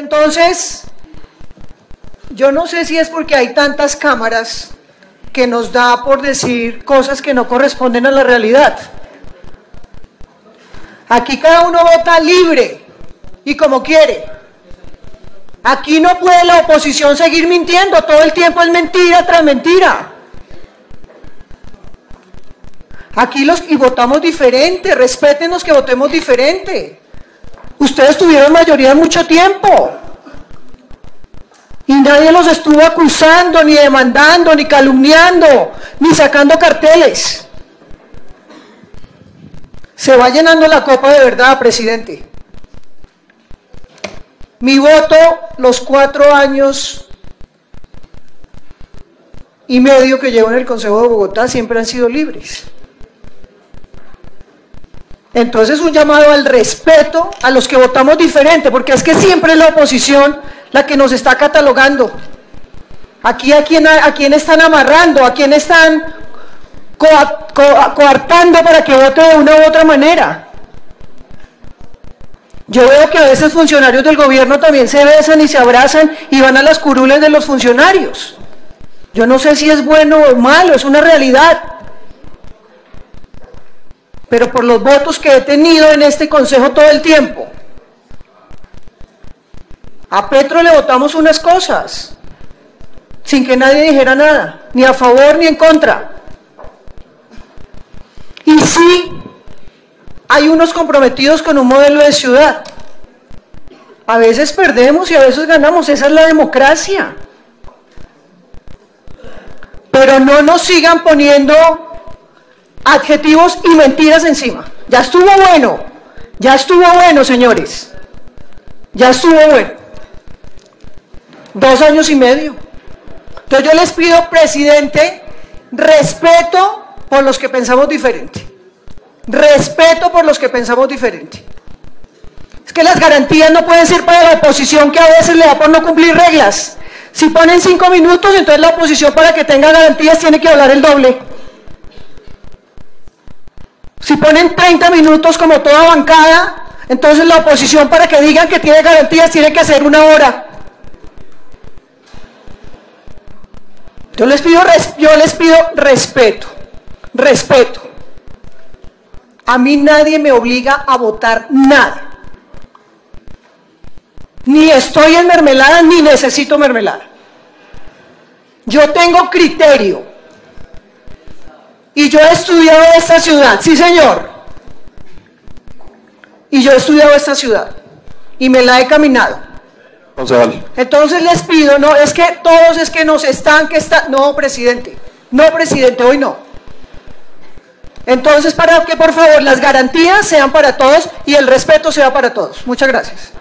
entonces, yo no sé si es porque hay tantas cámaras que nos da por decir cosas que no corresponden a la realidad. Aquí cada uno vota libre y como quiere. Aquí no puede la oposición seguir mintiendo, todo el tiempo es mentira tras mentira. Aquí los y votamos diferente, respétenos que votemos diferente. Ustedes tuvieron mayoría mucho tiempo. Y nadie los estuvo acusando, ni demandando, ni calumniando, ni sacando carteles. Se va llenando la copa de verdad, presidente. Mi voto, los cuatro años y medio que llevo en el Consejo de Bogotá, siempre han sido libres. Entonces un llamado al respeto a los que votamos diferente, porque es que siempre es la oposición la que nos está catalogando. Aquí a quién, a quién están amarrando, a quién están coartando para que vote de una u otra manera. Yo veo que a veces funcionarios del gobierno también se besan y se abrazan y van a las curules de los funcionarios. Yo no sé si es bueno o malo, es una realidad pero por los votos que he tenido en este consejo todo el tiempo. A Petro le votamos unas cosas, sin que nadie dijera nada, ni a favor ni en contra. Y sí, hay unos comprometidos con un modelo de ciudad. A veces perdemos y a veces ganamos, esa es la democracia. Pero no nos sigan poniendo adjetivos y mentiras encima. Ya estuvo bueno, ya estuvo bueno, señores. Ya estuvo bueno. Dos años y medio. Entonces yo les pido, presidente, respeto por los que pensamos diferente. Respeto por los que pensamos diferente. Es que las garantías no pueden ser para la oposición que a veces le da por no cumplir reglas. Si ponen cinco minutos, entonces la oposición para que tenga garantías tiene que hablar el doble. Si ponen 30 minutos como toda bancada, entonces la oposición para que digan que tiene garantías tiene que hacer una hora. Yo les pido, yo les pido respeto, respeto. A mí nadie me obliga a votar nada. Ni estoy en mermelada ni necesito mermelada. Yo tengo criterio. Y yo he estudiado esta ciudad, sí señor. Y yo he estudiado esta ciudad. Y me la he caminado. Entonces les pido, no, es que todos es que nos están, que está, no, presidente, no, presidente, hoy no. Entonces, para que por favor las garantías sean para todos y el respeto sea para todos. Muchas gracias.